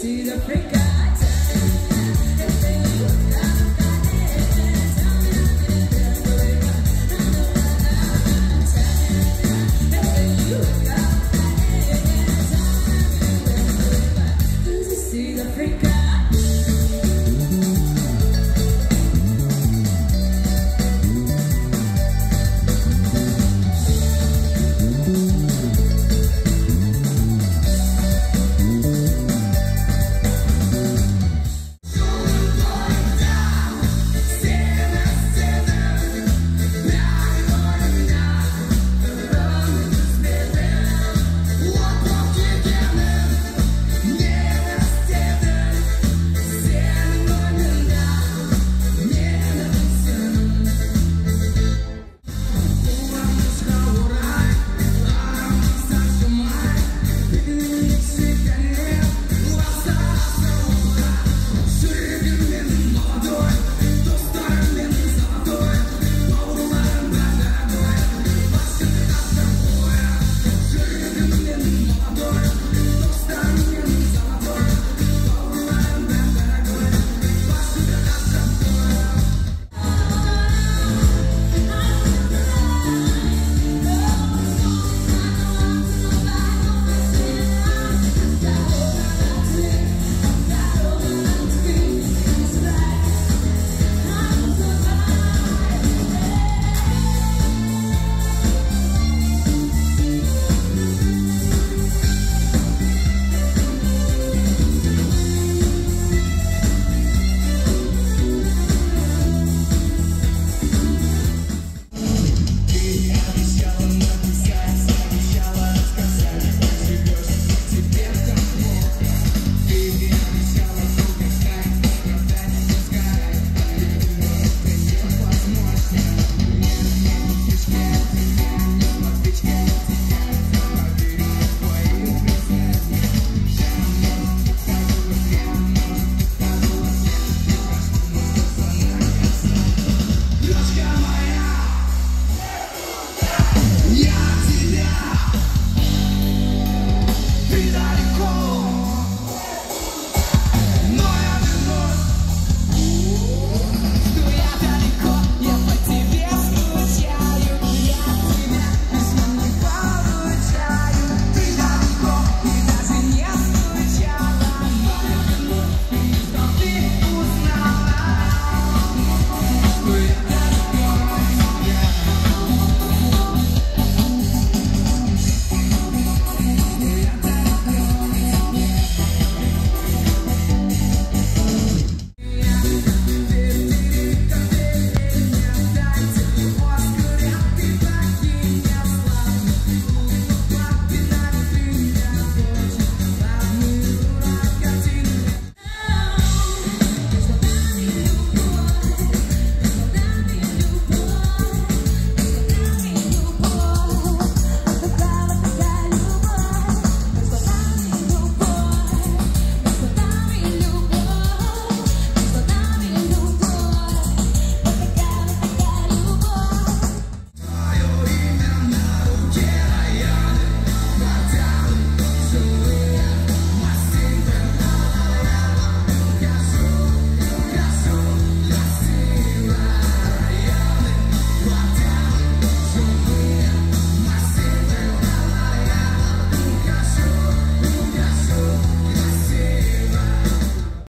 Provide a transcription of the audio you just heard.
see the freak